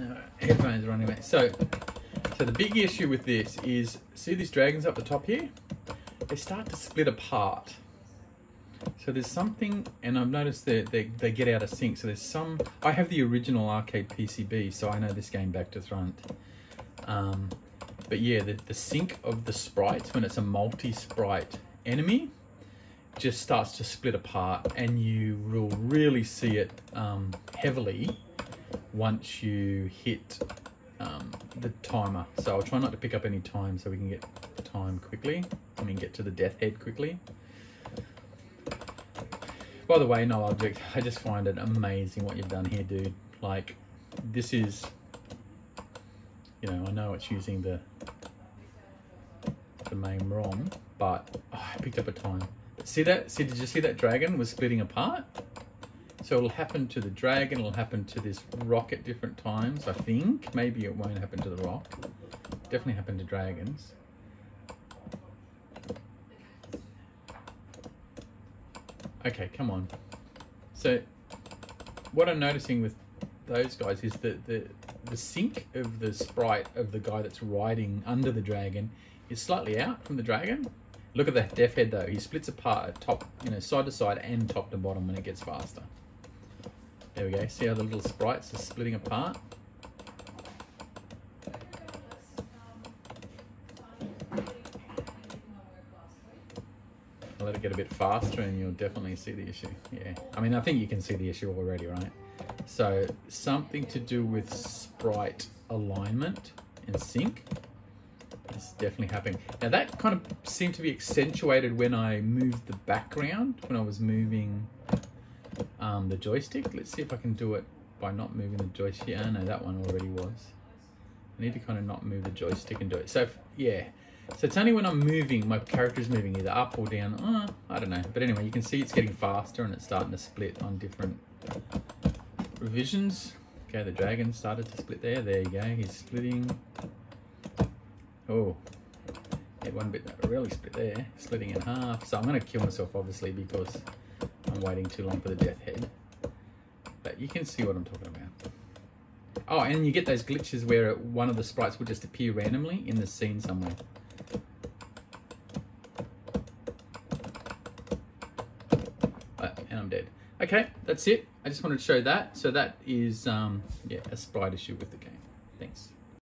Uh, headphones running away. So, so the big issue with this is, see these dragons up the top here? They start to split apart. So there's something, and I've noticed that they, they get out of sync. So there's some, I have the original arcade PCB, so I know this game back to front. Um, but yeah, the, the sync of the sprites, when it's a multi-sprite enemy, just starts to split apart and you will really see it um, heavily once you hit um, the timer. So I'll try not to pick up any time so we can get the time quickly. I mean, get to the death head quickly. By the way, no object, I just find it amazing what you've done here, dude. Like, this is, you know, I know it's using the the main ROM, but oh, I picked up a time. See that? See, did you see that dragon was splitting apart? So it'll happen to the dragon, it'll happen to this rock at different times, I think. Maybe it won't happen to the rock. Definitely happen to dragons. Okay, come on. So what I'm noticing with those guys is that the the sync of the sprite of the guy that's riding under the dragon is slightly out from the dragon. Look at that death head though. He splits apart top, you know, side to side and top to bottom when it gets faster. There we go. See how the little sprites are splitting apart? I'll let it get a bit faster and you'll definitely see the issue. Yeah. I mean, I think you can see the issue already, right? So something to do with sprite alignment and sync is definitely happening. Now that kind of seemed to be accentuated when I moved the background, when I was moving um, the joystick. Let's see if I can do it by not moving the joystick. Yeah, no, that one already was. I need to kind of not move the joystick and do it. So, if, yeah. So it's only when I'm moving, my character is moving either up or down. Uh, I don't know. But anyway, you can see it's getting faster and it's starting to split on different revisions. Okay, the dragon started to split there. There you go. He's splitting. Oh, yeah, one bit that really split there, splitting in half. So I'm going to kill myself, obviously, because I'm waiting too long for the death head. But you can see what I'm talking about. Oh, and you get those glitches where one of the sprites will just appear randomly in the scene somewhere. Uh, and I'm dead. Okay, that's it. I just wanted to show that. So that is, um, yeah, a sprite issue with the game. Thanks.